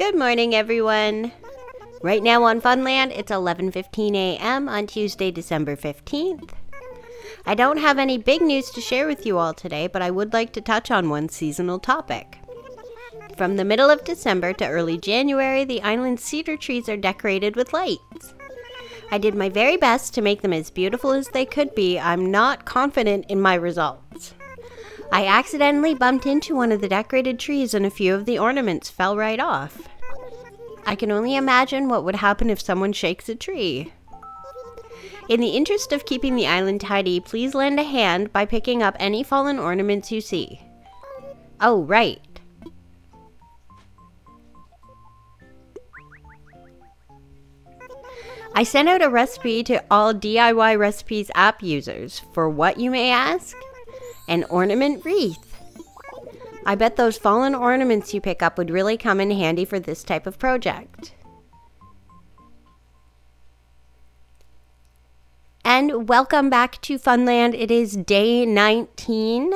Good morning, everyone. Right now on Funland, it's 11:15 a.m. on Tuesday, December 15th. I don't have any big news to share with you all today, but I would like to touch on one seasonal topic. From the middle of December to early January, the island's cedar trees are decorated with lights. I did my very best to make them as beautiful as they could be. I'm not confident in my results. I accidentally bumped into one of the decorated trees and a few of the ornaments fell right off. I can only imagine what would happen if someone shakes a tree. In the interest of keeping the island tidy, please lend a hand by picking up any fallen ornaments you see. Oh, right. I sent out a recipe to all DIY Recipes app users for what you may ask? An ornament wreath. I bet those fallen ornaments you pick up would really come in handy for this type of project. And welcome back to Funland. It is day 19.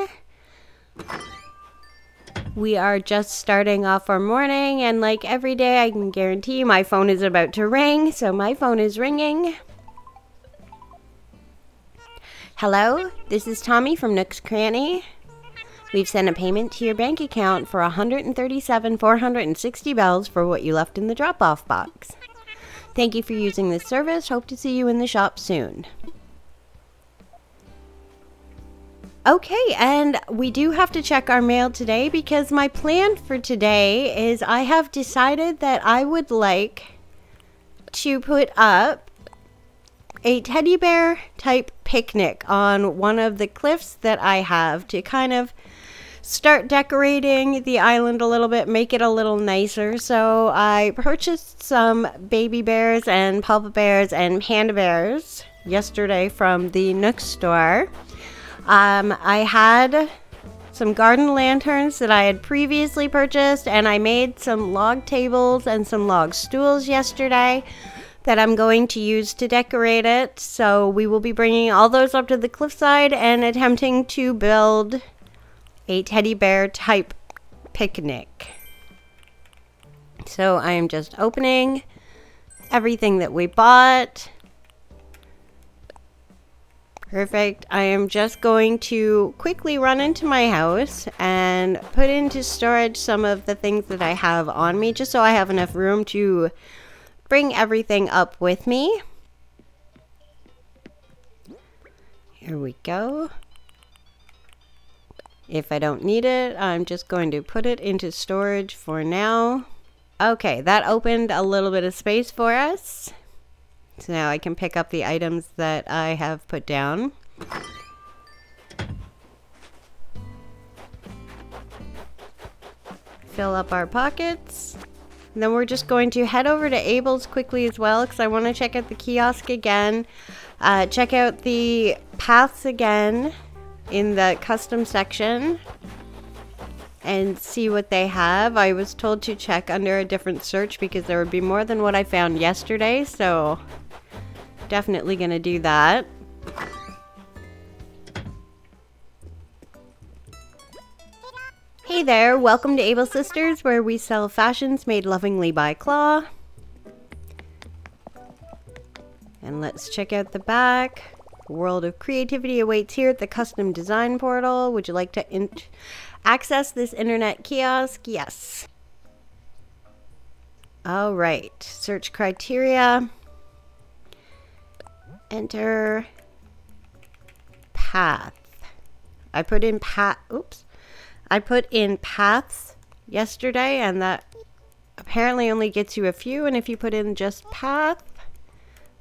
We are just starting off our morning, and like every day, I can guarantee my phone is about to ring, so my phone is ringing. Hello, this is Tommy from Nook's Cranny. We've sent a payment to your bank account for 137 460 bells for what you left in the drop-off box. Thank you for using this service. Hope to see you in the shop soon. Okay, and we do have to check our mail today because my plan for today is I have decided that I would like to put up a teddy bear type picnic on one of the cliffs that I have to kind of start decorating the island a little bit, make it a little nicer. So I purchased some baby bears and papa bears and panda bears yesterday from the Nook store. Um, I had some garden lanterns that I had previously purchased, and I made some log tables and some log stools yesterday that I'm going to use to decorate it. So we will be bringing all those up to the cliffside and attempting to build a teddy bear type picnic. So I am just opening everything that we bought. Perfect. I am just going to quickly run into my house and put into storage some of the things that I have on me just so I have enough room to bring everything up with me. Here we go. If I don't need it, I'm just going to put it into storage for now. Okay, that opened a little bit of space for us. So now I can pick up the items that I have put down. Fill up our pockets. And then we're just going to head over to Able's quickly as well because I want to check out the kiosk again. Uh, check out the paths again in the custom section and see what they have. I was told to check under a different search because there would be more than what I found yesterday, so Definitely gonna do that. Hey there, welcome to Able Sisters, where we sell fashions made lovingly by Claw. And let's check out the back. World of creativity awaits here at the custom design portal. Would you like to access this internet kiosk? Yes. All right, search criteria enter path. I put in path, oops. I put in paths yesterday and that apparently only gets you a few and if you put in just path,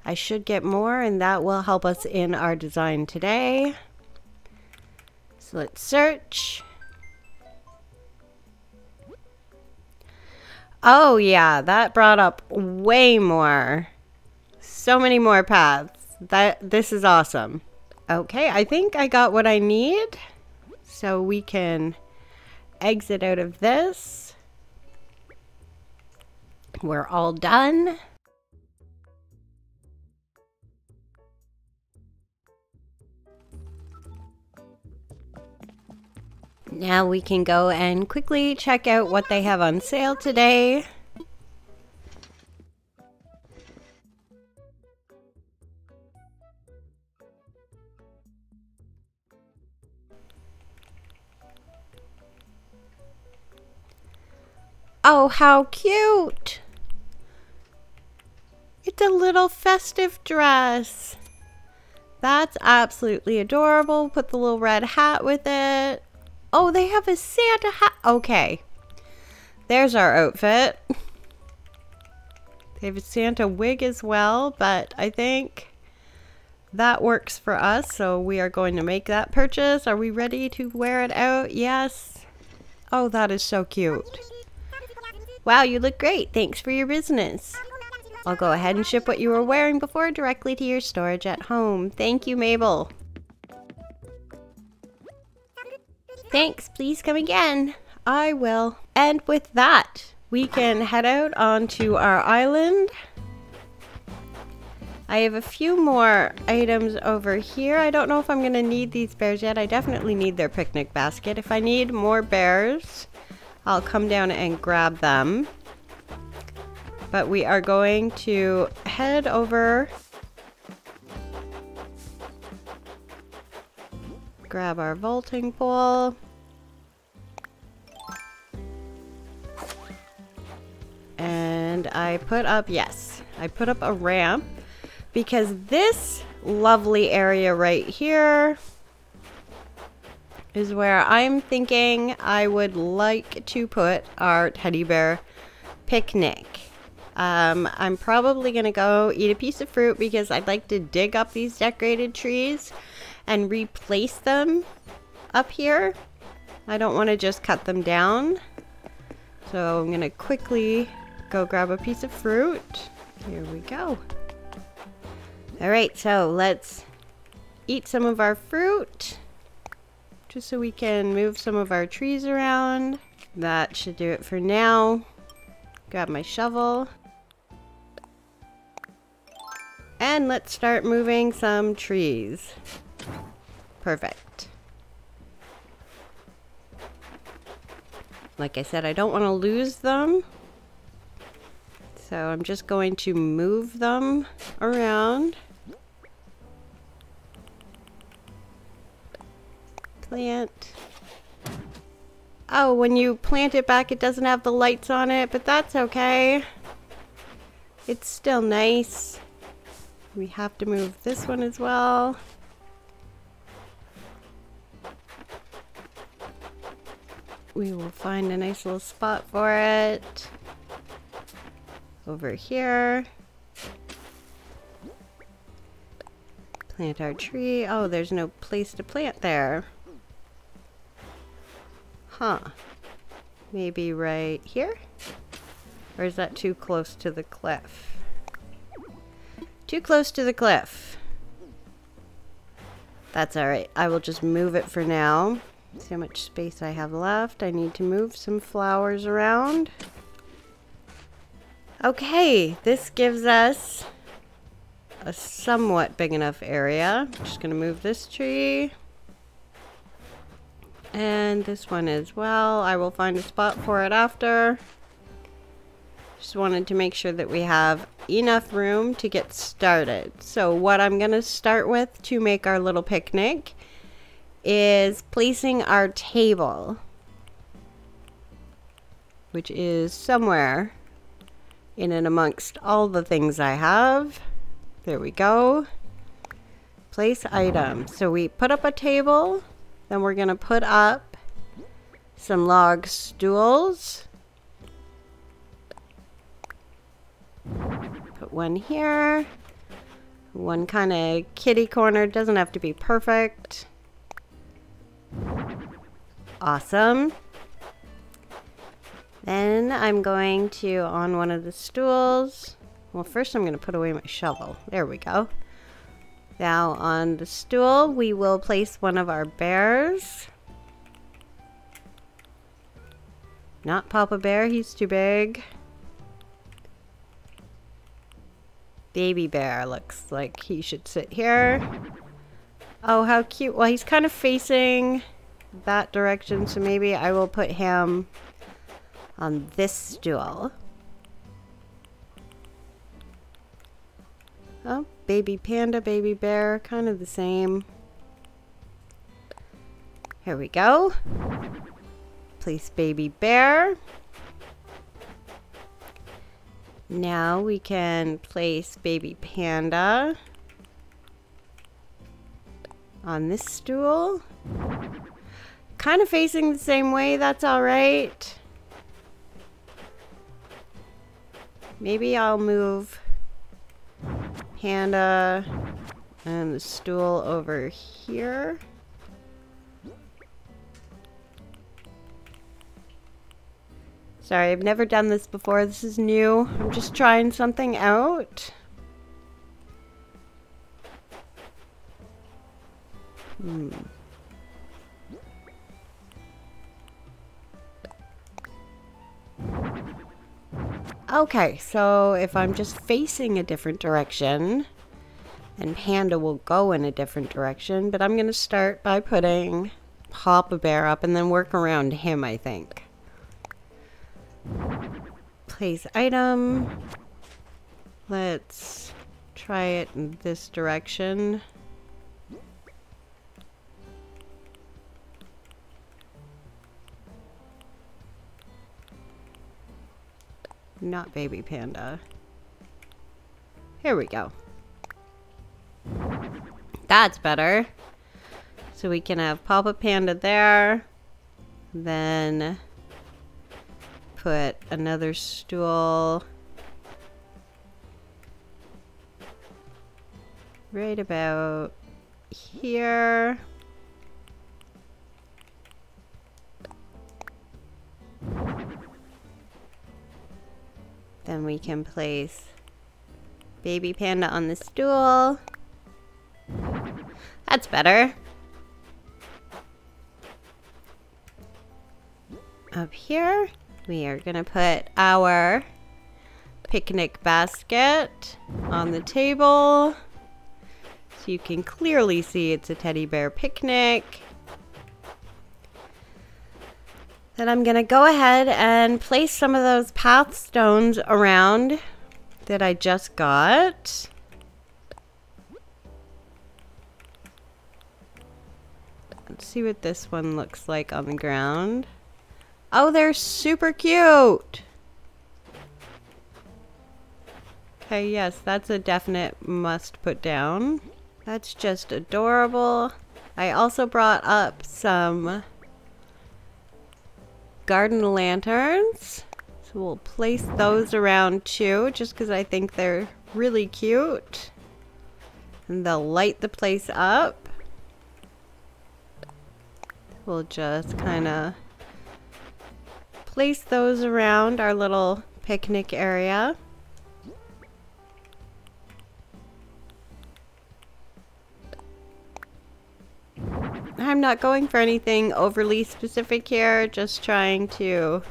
I should get more and that will help us in our design today. So let's search. Oh yeah, that brought up way more. So many more paths. That this is awesome. Okay, I think I got what I need. So we can exit out of this. We're all done. Now we can go and quickly check out what they have on sale today. Oh, how cute! It's a little festive dress. That's absolutely adorable. Put the little red hat with it. Oh, they have a Santa hat. Okay. There's our outfit. They have a Santa wig as well, but I think that works for us. So we are going to make that purchase. Are we ready to wear it out? Yes. Oh, that is so cute. Wow, you look great. Thanks for your business. I'll go ahead and ship what you were wearing before directly to your storage at home. Thank you, Mabel. Thanks, please come again. I will. And with that, we can head out onto our island. I have a few more items over here. I don't know if I'm going to need these bears yet. I definitely need their picnic basket. If I need more bears, I'll come down and grab them. But we are going to head over grab our vaulting pole and I put up yes I put up a ramp because this lovely area right here is where I'm thinking I would like to put our teddy bear picnic. Um, I'm probably going to go eat a piece of fruit because I'd like to dig up these decorated trees and replace them up here. I don't want to just cut them down. So I'm going to quickly go grab a piece of fruit. Here we go. Alright, so let's eat some of our fruit just so we can move some of our trees around. That should do it for now. Grab my shovel. And let's start moving some trees. Perfect. Like I said, I don't want to lose them. So I'm just going to move them around. plant. Oh, when you plant it back, it doesn't have the lights on it, but that's okay. It's still nice. We have to move this one as well. We will find a nice little spot for it. Over here. Plant our tree. Oh, there's no place to plant there. Huh. Maybe right here? Or is that too close to the cliff? Too close to the cliff. That's alright. I will just move it for now. See how much space I have left. I need to move some flowers around. Okay, this gives us a somewhat big enough area. I'm just to move this tree. And this one as well. I will find a spot for it after. Just wanted to make sure that we have enough room to get started. So what I'm to start with to make our little picnic is placing our table. Which is somewhere in and amongst all the things I have. There we go. Place item. So we put up a table. Then we're going to put up some log stools. Put one here. One kind of kitty corner. Doesn't have to be perfect. Awesome. Then I'm going to, on one of the stools, well first I'm going to put away my shovel. There we go. Now on the stool, we will place one of our bears. Not Papa Bear, he's too big. Baby Bear looks like he should sit here. Oh, how cute. Well, he's kind of facing that direction, so maybe I will put him on this stool. Oh, baby panda, baby bear, kind of the same. Here we go. Place baby bear. Now we can place baby panda on this stool. Kind of facing the same way, that's alright. Maybe I'll move panda and the stool over here. Sorry, I've never done this before. This is new. I'm just trying something out. Hmm. Okay, so if I'm just facing a different direction, and Panda will go in a different direction, but I'm going to start by putting Papa Bear up and then work around him, I think. Place item. Let's try it in this direction. Not baby panda. Here we go. That's better. So we can have Papa Panda there. Then put another stool right about here. Then we can place baby panda on the stool. That's better. Up here, we are going to put our picnic basket on the table. So you can clearly see it's a teddy bear picnic. Then I'm going to go ahead and place some of those path stones around that I just got. Let's see what this one looks like on the ground. Oh, they're super cute. Okay, yes, that's a definite must put down. That's just adorable. I also brought up some garden lanterns. So we'll place those around too, just because I think they're really cute. And they'll light the place up. We'll just kind of place those around our little picnic area. I'm not going for anything overly specific here, just trying to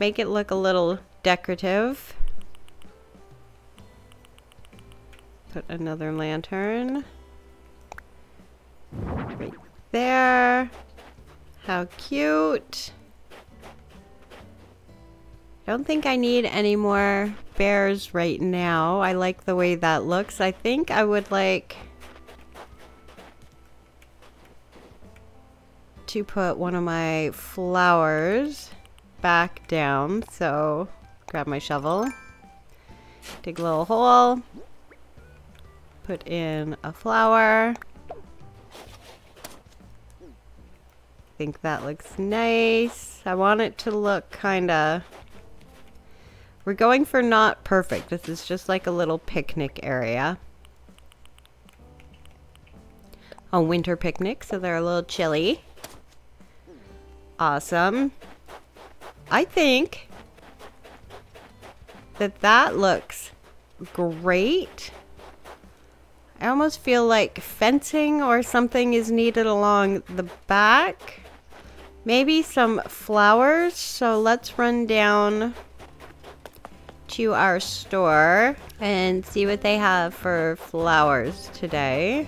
make it look a little decorative. Put another lantern right there. How cute. I don't think I need any more bears right now. I like the way that looks. I think I would like to put one of my flowers back down. So grab my shovel, dig a little hole, put in a flower. think that looks nice. I want it to look kind of we're going for not perfect. This is just like a little picnic area. A winter picnic, so they're a little chilly. Awesome. I think that that looks great. I almost feel like fencing or something is needed along the back. Maybe some flowers. So let's run down to our store and see what they have for flowers today.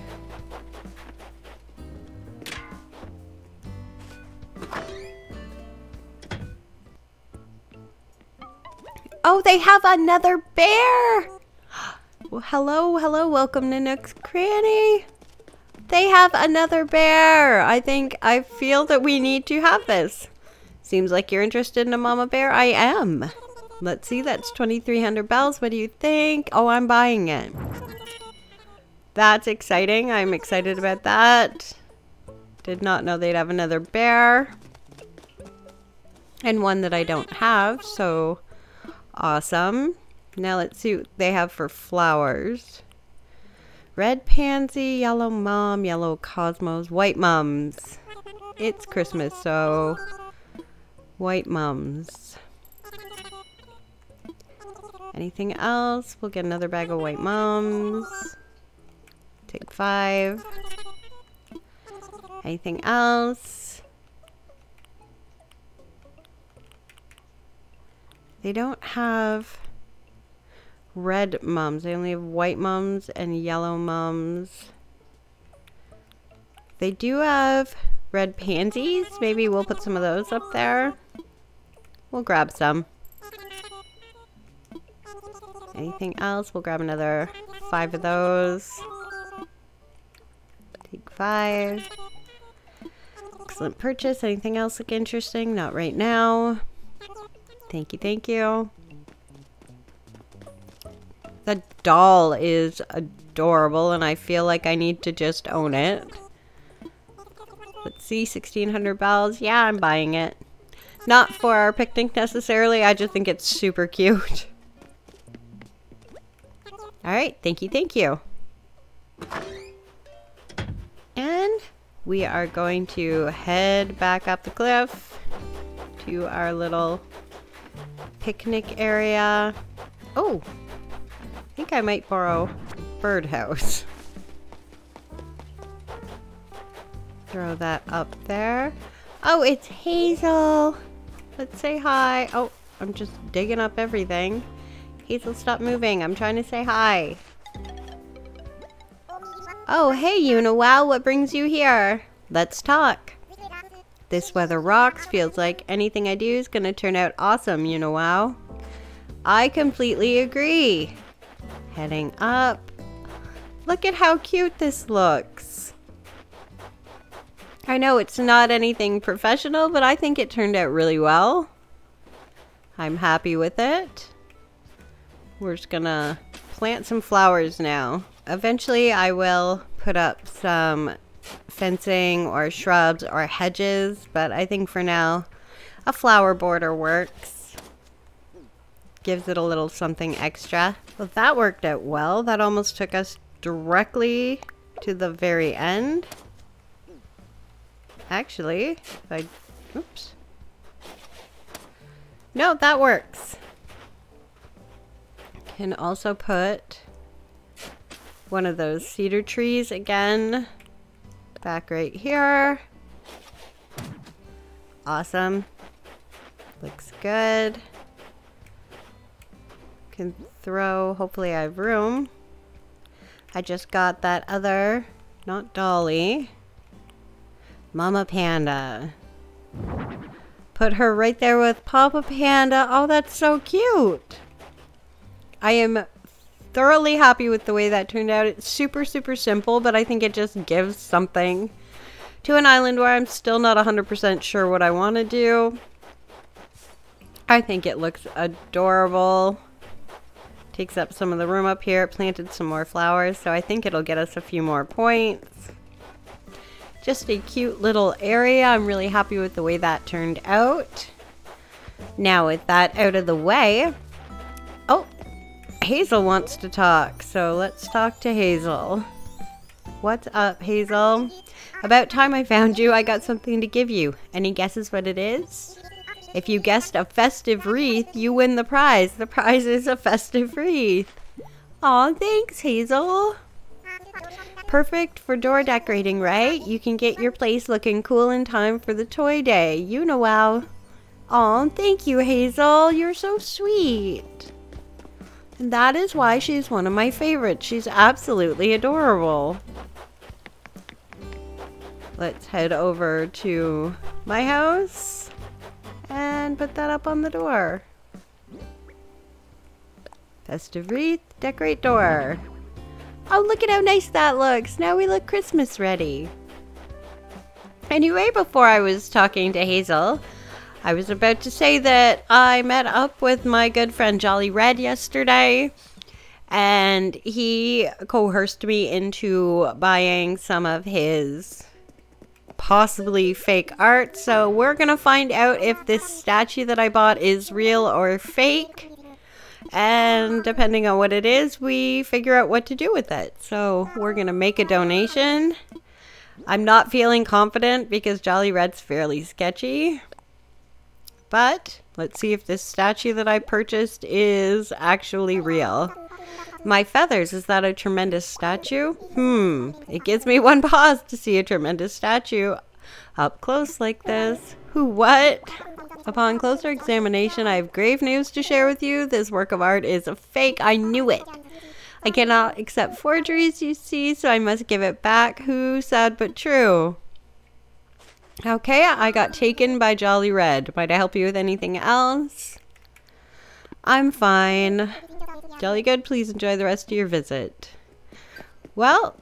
Oh, they have another bear! Well, hello, hello, welcome to Nook's Cranny. They have another bear. I think, I feel that we need to have this. Seems like you're interested in a mama bear. I am. Let's see, that's 2,300 bells. What do you think? Oh, I'm buying it. That's exciting. I'm excited about that. Did not know they'd have another bear. And one that I don't have, so awesome. Now let's see what they have for flowers. Red pansy, yellow mum, yellow cosmos, white mums. It's Christmas, so white mums. Anything else? We'll get another bag of white mums. Take five. Anything else? They don't have red mums. They only have white mums and yellow mums. They do have red pansies. Maybe we'll put some of those up there. We'll grab some. Anything else? We'll grab another five of those. Take five. Excellent purchase. Anything else look interesting? Not right now. Thank you, thank you. The doll is adorable and I feel like I need to just own it. Let's see, 1600 bells. Yeah, I'm buying it. Not for our picnic necessarily, I just think it's super cute. Alright, thank you, thank you. And we are going to head back up the cliff to our little picnic area. Oh, I think I might borrow birdhouse. Throw that up there. Oh, it's Hazel. Let's say hi. Oh, I'm just digging up everything. Hazel, stop moving. I'm trying to say hi. Oh, hey, Uniwow. What brings you here? Let's talk. This weather rocks. Feels like anything I do is to turn out awesome, uni-wow. I completely agree. Heading up. Look at how cute this looks. I know it's not anything professional, but I think it turned out really well. I'm happy with it. We're just gonna plant some flowers now. Eventually I will put up some fencing or shrubs or hedges, but I think for now a flower border works. Gives it a little something extra. Well, that worked out well. That almost took us directly to the very end. Actually, I... Oops. No, that works. Can also put one of those cedar trees again back right here. Awesome. Looks good. Can throw, hopefully I have room. I just got that other, not Dolly, Mama Panda. Put her right there with Papa Panda. Oh, that's so cute. I am thoroughly happy with the way that turned out. It's super, super simple, but I think it just gives something to an island where I'm still not 100% sure what I want to do. I think it looks adorable. Takes up some of the room up here. Planted some more flowers, so I think it'll get us a few more points. Just a cute little area. I'm really happy with the way that turned out. Now with that out of the way, Hazel wants to talk, so let's talk to Hazel. What's up, Hazel? About time I found you, I got something to give you. Any guesses what it is? If you guessed a festive wreath, you win the prize. The prize is a festive wreath. Aw, thanks, Hazel. Perfect for door decorating, right? You can get your place looking cool in time for the toy day. Uni-wow. Aw, thank you, Hazel. You're so sweet. And that is why she's one of my favorites. She's absolutely adorable. Let's head over to my house and put that up on the door. Festive wreath, decorate door. Oh, look at how nice that looks. Now we look Christmas ready. Anyway, before I was talking to Hazel, I was about to say that I met up with my good friend Jolly Redd yesterday, and he coerced me into buying some of his possibly fake art. So we're going to find out if this statue that I bought is real or fake. And depending on what it is, we figure out what to do with it. So we're going to make a donation. I'm not feeling confident because Jolly Redd's fairly sketchy. But let's see if this statue that I purchased is actually real. My feathers, is that a tremendous statue? Hmm, it gives me one pause to see a tremendous statue up close like this. Who, what? Upon closer examination, I have grave news to share with you. This work of art is a fake. I knew it. I cannot accept forgeries, you see, so I must give it back. Who sad but true? Okay, I got taken by Jolly Redd. Might I help you with anything else? I'm fine. Jolly good, please enjoy the rest of your visit. Well,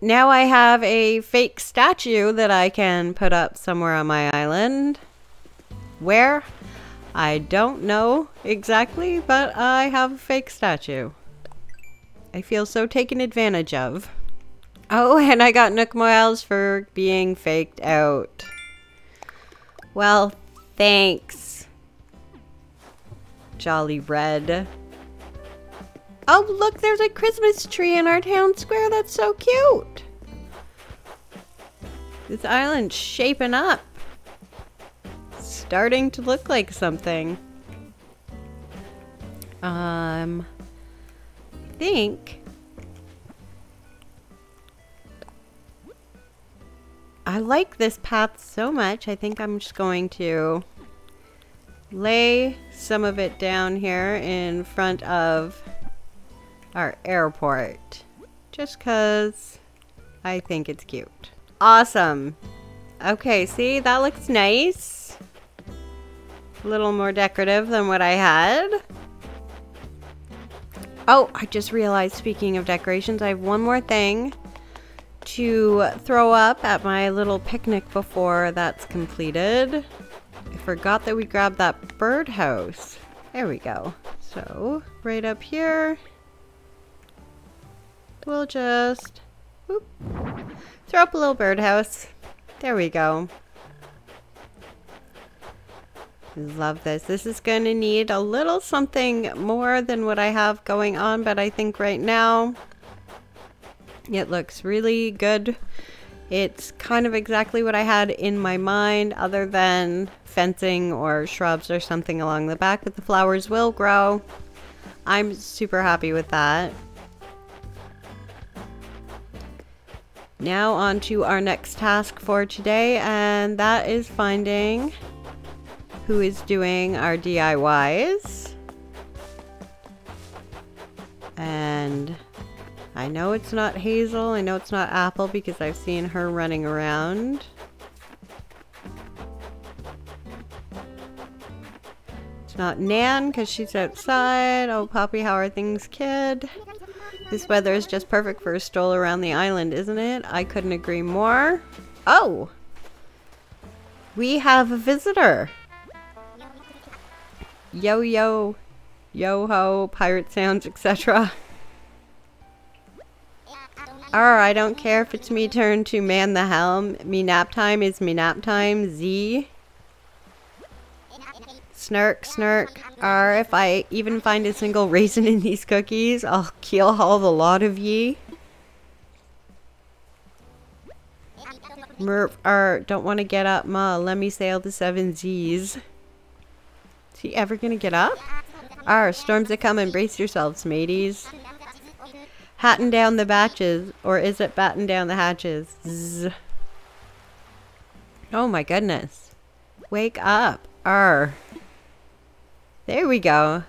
now I have a fake statue that I can put up somewhere on my island. Where? I don't know exactly, but I have a fake statue. I feel so taken advantage of. Oh, and I got Nook Miles for being faked out. Well, thanks. Jolly Redd. Oh, look, there's a Christmas tree in our town square. That's so cute. This island's shaping up. Starting to look like something. Um, I think I like this path so much. I think I'm just going to lay some of it down here in front of our airport. Just because I think it's cute. Awesome. Okay, see, that looks nice. A little more decorative than what I had. Oh, I just realized, speaking of decorations, I have one more thing to throw up at my little picnic before that's completed. I forgot that we grabbed that birdhouse. There we go. So, right up here, we'll just whoop, throw up a little birdhouse. There we go. Love this. This is going to need a little something more than what I have going on, but I think right now it looks really good. It's kind of exactly what I had in my mind other than fencing or shrubs or something along the back, but the flowers will grow. I'm super happy with that. Now on to our next task for today, and that is finding who is doing our DIYs. And I know it's not Hazel, I know it's not Apple because I've seen her running around. It's not Nan because she's outside. Oh, Poppy, how are things, kid? This weather is just perfect for a stroll around the island, isn't it? I couldn't agree more. Oh! We have a visitor! Yo yo, yo ho, pirate sounds, etc. Arr, I don't care if it's me turn to man the helm. Me nap time is me nap time. Z. Snark, snark. Arr, if I even find a single raisin in these cookies, I'll kill all the lot of ye. Merp, arr, don't want to get up, ma. Let me sail the seven Z's Is he ever gonna get up? Arr, storms are coming. Brace yourselves, mateys. Hatting down the batches. Or is it batten down the hatches? Zzz. Oh my goodness. Wake up. Arr. There we go.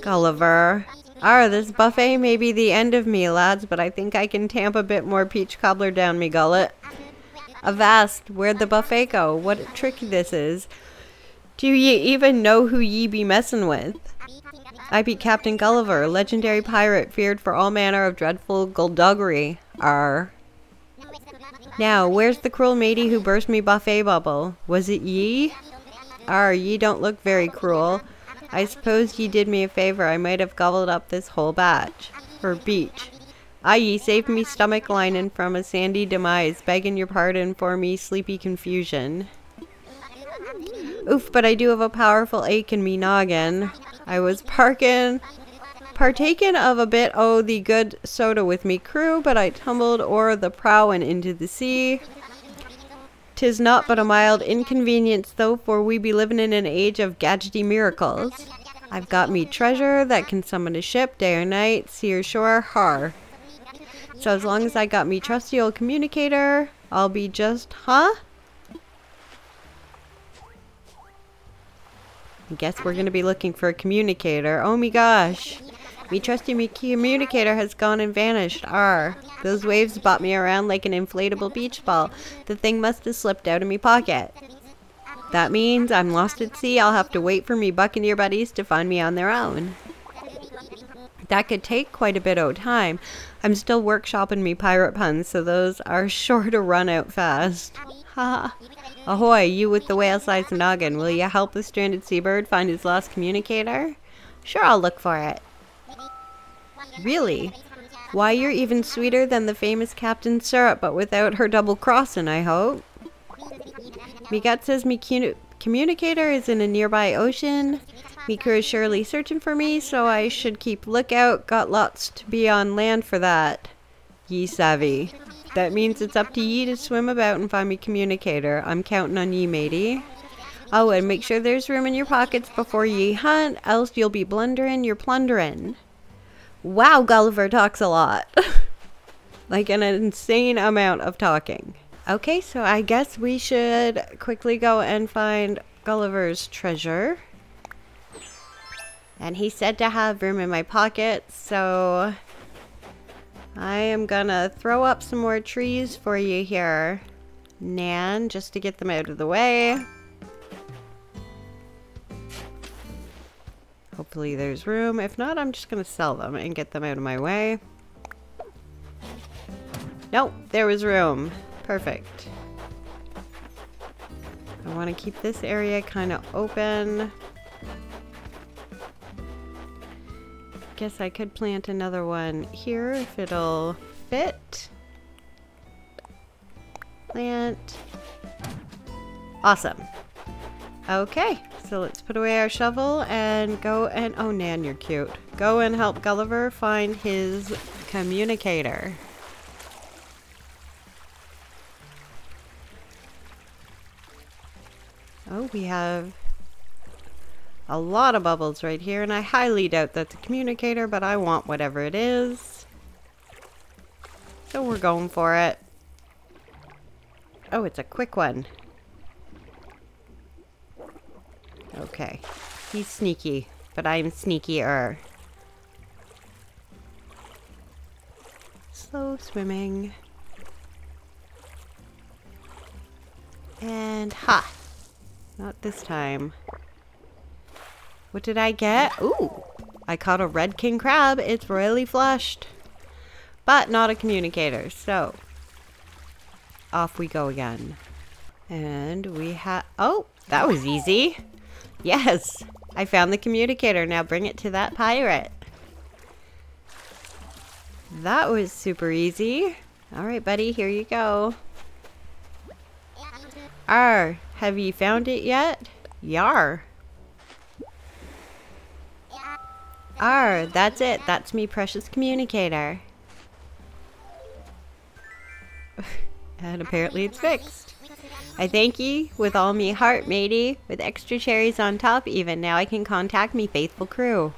Gulliver. Arr, this buffet may be the end of me, lads, but I think I can tamp a bit more peach cobbler down me gullet. Avast, where'd the buffet go? What a trick this is. Do ye even know who ye be messin' with? I beat Captain Gulliver, legendary pirate feared for all manner of dreadful gulduggery. Arr. Now, where's the cruel matey who burst me buffet bubble? Was it ye? Ar, ye don't look very cruel. I suppose ye did me a favor. I might have gobbled up this whole batch. Or beach. Ah, ye saved me stomach lining from a sandy demise, begging your pardon for me sleepy confusion. Oof, but I do have a powerful ache in me noggin. I was parking, partaken of a bit o' the good soda with me crew, but I tumbled o'er the prow and into the sea. 'Tis not but a mild inconvenience, though, for we be living in an age of gadgety miracles. I've got me treasure that can summon a ship day or night, sea or shore, har. So as long as I got me trusty old communicator, I'll be just, huh? I guess we're gonna be looking for a communicator. Oh my gosh. Me trusty me communicator has gone and vanished. R. Those waves bought me around like an inflatable beach ball. The thing must have slipped out of me pocket. That means I'm lost at sea. I'll have to wait for me buccaneer buddies to find me on their own. That could take quite a bit of time. I'm still workshopping me pirate puns, so those are sure to run out fast. Ha! Ahoy, you with the whale-sized noggin. Will you help the stranded seabird find his lost communicator? Sure, I'll look for it. Really? Why, you're even sweeter than the famous Captain Syrup, but without her double crossing, I hope. Me says me communicator is in a nearby ocean. Me is surely searching for me, so I should keep lookout. Got lots to be on land for that. Ye savvy. That means it's up to ye to swim about and find me communicator. I'm counting on ye, matey. Oh, and make sure there's room in your pockets before ye hunt, else you'll be blundering your plundering. Wow, Gulliver talks a lot. like an insane amount of talking. Okay, so I guess we should quickly go and find Gulliver's treasure. And he said to have room in my pocket, so I am gonna throw up some more trees for you here, Nan, just to get them out of the way. Hopefully there's room. If not, I'm just to sell them and get them out of my way. Nope, there was room. Perfect. I want to keep this area kind of open. Guess I could plant another one here if it'll fit. Plant. Awesome. Okay, so let's put away our shovel and go and... Oh, Nan, you're cute. Go and help Gulliver find his communicator. Oh, we have a lot of bubbles right here, and I highly doubt that's a communicator, but I want whatever it is. So we're going for it. Oh, it's a quick one. Okay. He's sneaky, but I'm sneakier. Slow swimming. And ha! Not this time. What did I get? Ooh! I caught a red king crab. It's royally flushed. But not a communicator, so... Off we go again. And we have... Oh! That was easy. Yes, I found the communicator. Now bring it to that pirate. That was super easy. All right, buddy, here you go. R, have you found it yet? Yar. R, that's it. That's me precious communicator. and apparently it's fixed. I thank ye with all me heart, matey, with extra cherries on top even. Now I can contact me faithful crew.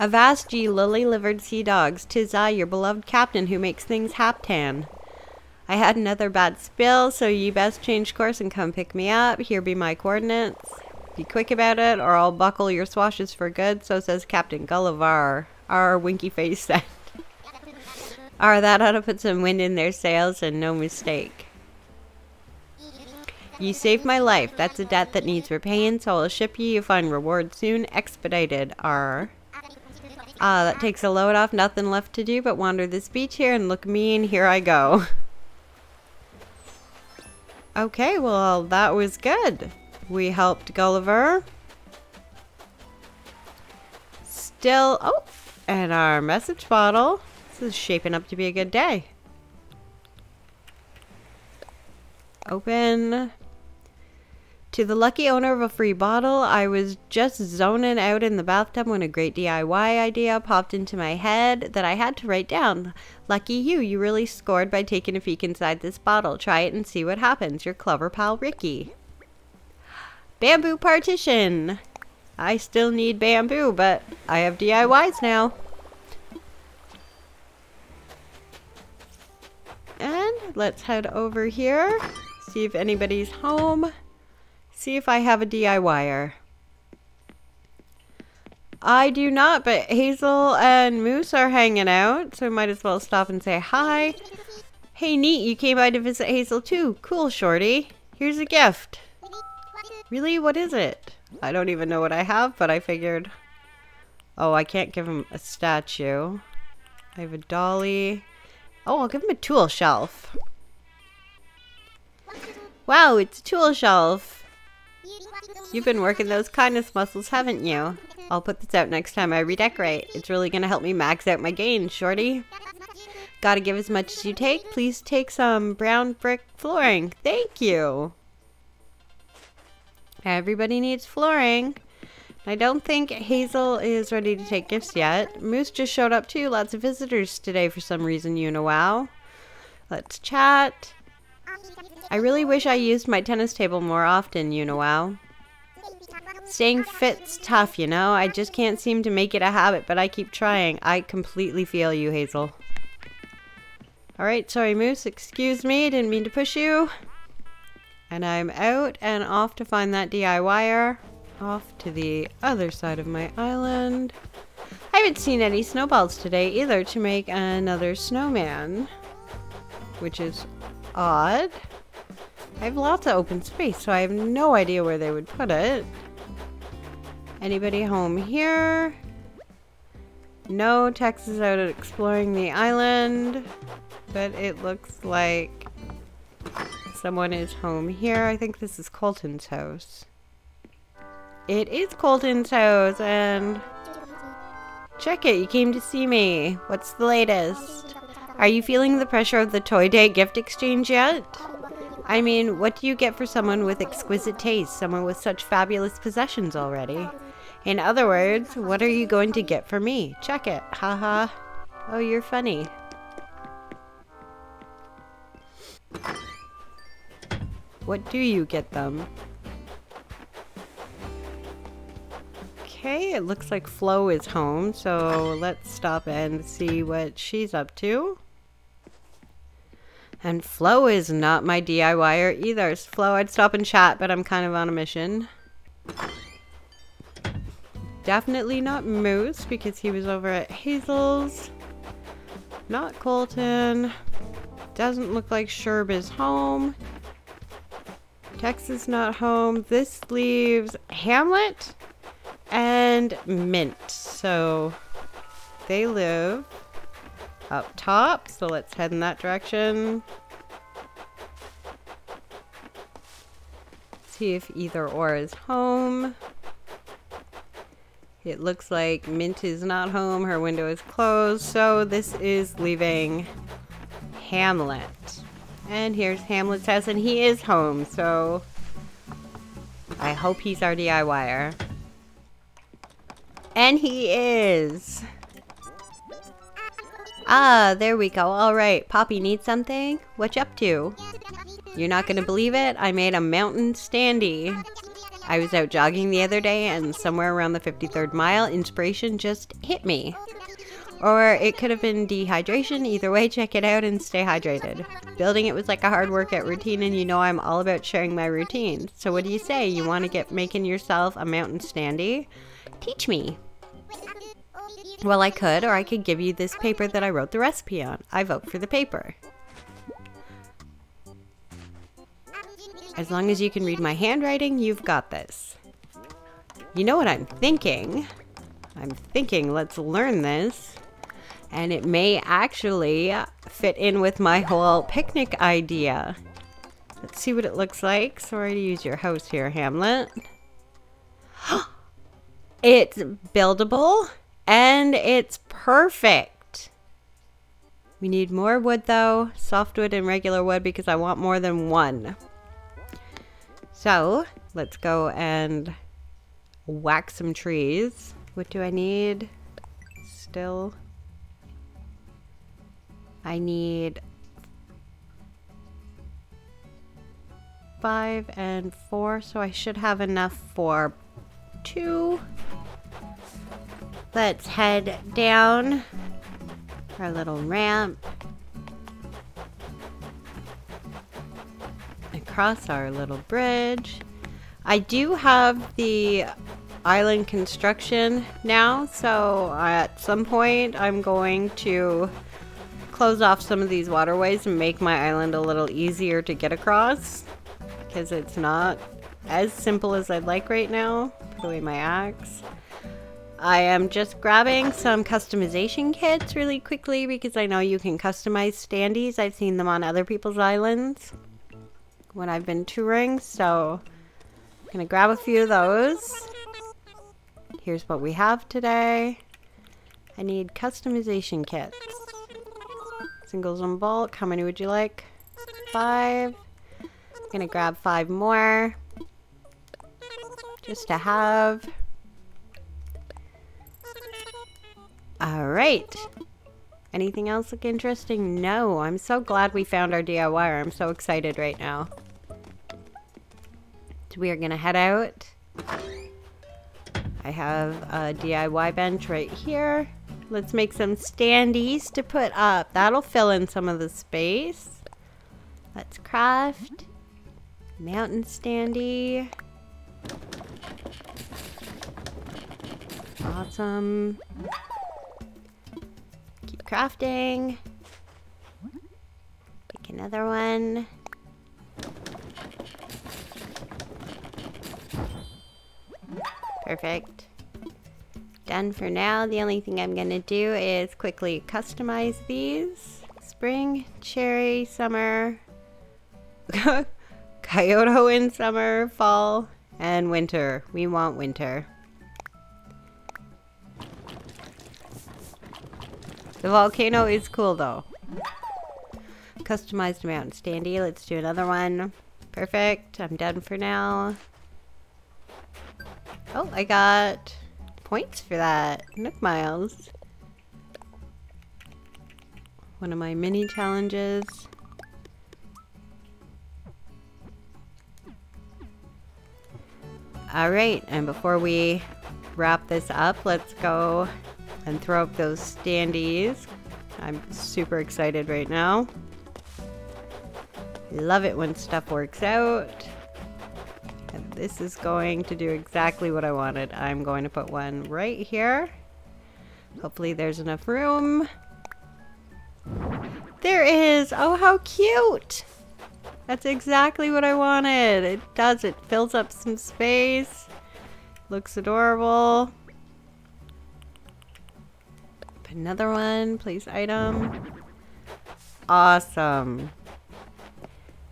Avast ye lily-livered sea dogs, tis I, your beloved captain, who makes things haptan. I had another bad spill, so ye best change course and come pick me up. Here be my coordinates. Be quick about it, or I'll buckle your swashes for good, so says Captain Gulliver. Our winky face said. Are that ought to put some wind in their sails and no mistake. You saved my life. That's a debt that needs repaying, so I'll ship you. You find reward soon. Expedited. R. Ah, that takes a load off. Nothing left to do but wander this beach here and look mean. Here I go. Okay, well, that was good. We helped Gulliver. Still, oh, and our message bottle. This is shaping up to be a good day. Open. To the lucky owner of a free bottle, I was just zoning out in the bathtub when a great DIY idea popped into my head that I had to write down. Lucky you, you really scored by taking a peek inside this bottle. Try it and see what happens. Your clever pal Ricky. Bamboo partition. I still need bamboo, but I have DIYs now. And let's head over here, see if anybody's home. See if I have a DIYer. I do not, but Hazel and Moose are hanging out, so might as well stop and say hi. Hey, neat, you came by to visit Hazel too. Cool, Shorty. Here's a gift. Really? What is it? I don't even know what I have, but I figured... Oh, I can't give him a statue. I have a dolly. Oh, I'll give him a tool shelf. Wow, it's a tool shelf. You've been working those kindness muscles, haven't you? I'll put this out next time I redecorate. It's really going to help me max out my gains, shorty. Gotta give as much as you take. Please take some brown brick flooring. Thank you. Everybody needs flooring. I don't think Hazel is ready to take gifts yet. Moose just showed up too. Lots of visitors today for some reason, uni-wow. Let's chat. I really wish I used my tennis table more often, uni-wow. Staying fit's tough, you know? I just can't seem to make it a habit, but I keep trying. I completely feel you, Hazel. Alright, sorry, Moose. Excuse me. Didn't mean to push you. And I'm out and off to find that DIYer. Off to the other side of my island. I haven't seen any snowballs today either to make another snowman. Which is odd. I have lots of open space, so I have no idea where they would put it. Anybody home here? No, Tex is out exploring the island, but it looks like someone is home here. I think this is Colton's house. It is Colton's house, and check it, you came to see me. What's the latest? Are you feeling the pressure of the Toy Day gift exchange yet? I mean, what do you get for someone with exquisite taste, someone with such fabulous possessions already? In other words, what are you going to get for me? Check it. Haha. oh, you're funny. What do you get them? Okay, it looks like Flo is home, so let's stop and see what she's up to. And Flo is not my DIYer either. Flo, I'd stop and chat, but I'm kind of on a mission. Definitely not Moose because he was over at Hazel's. Not Colton. Doesn't look like Sherb is home. Tex is not home. This leaves Hamlet and Mint. So they live up top. So let's head in that direction. See if either or is home. It looks like Mint is not home. Her window is closed. So this is leaving Hamlet. And here's Hamlet's house, and he is home. So I hope he's our DIYer. And he is. Ah, there we go. All right. Poppy needs something? What you up to? You're not to believe it. I made a mountain standee. I was out jogging the other day and somewhere around the 53rd mile, inspiration just hit me. Or it could have been dehydration. Either way, check it out and stay hydrated. Building it was like a hard workout routine, and you know I'm all about sharing my routine. So what do you say? You want to get making yourself a mountain standee? Teach me. Well, I could, or I could give you this paper that I wrote the recipe on. I vote for the paper. As long as you can read my handwriting, you've got this. You know what I'm thinking? I'm thinking let's learn this. And it may actually fit in with my whole picnic idea. Let's see what it looks like. Sorry to use your house here, Hamlet. it's buildable and it's perfect. We need more wood though, softwood and regular wood because I want more than one. So let's go and whack some trees. What do I need? Still. I need five and four, so I should have enough for two. Let's head down our little ramp. Across our little bridge. I do have the island construction now, so at some point I'm going to close off some of these waterways and make my island a little easier to get across because it's not as simple as I'd like right now. Put away my axe. I am just grabbing some customization kits really quickly because I know you can customize standees. I've seen them on other people's islands when I've been touring, so I'm gonna grab a few of those. Here's what we have today. I need customization kits. Singles and bulk. How many would you like? Five. I'm gonna grab five more. Just to have. Alright. Anything else look interesting? No. I'm so glad we found our DIYer. I'm so excited right now. So we are gonna head out. I have a DIY bench right here. Let's make some standees to put up. That'll fill in some of the space. Let's craft. Mountain standee. Awesome. Keep crafting. Make another one. Perfect. Done for now. The only thing I'm going to do is quickly customize these. Spring, cherry, summer, Kyoto in summer, fall, and winter. We want winter. The volcano is cool though. Customized mountain standee. Let's do another one. Perfect. I'm done for now. Oh, I got points for that. Nook Miles. One of my mini challenges. Alright, and before we wrap this up, let's go and throw up those standees. I'm super excited right now. Love it when stuff works out. This is going to do exactly what I wanted. I'm going to put one right here. Hopefully there's enough room. There is! Oh, how cute! That's exactly what I wanted. It does. It fills up some space. Looks adorable. Another one. Place item. Awesome.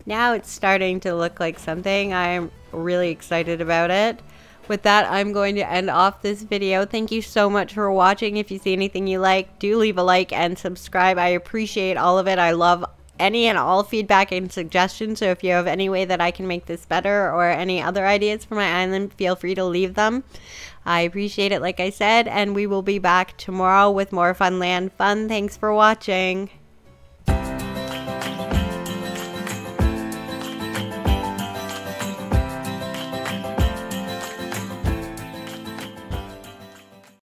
Now it's starting to look like something. I'm really excited about it. With that, I'm going to end off this video. Thank you so much for watching. If you see anything you like, do leave a like and subscribe. I appreciate all of it. I love any and all feedback and suggestions. So if you have any way that I can make this better or any other ideas for my island, feel free to leave them. I appreciate it, like I said, and we will be back tomorrow with more Funland fun. Thanks for watching.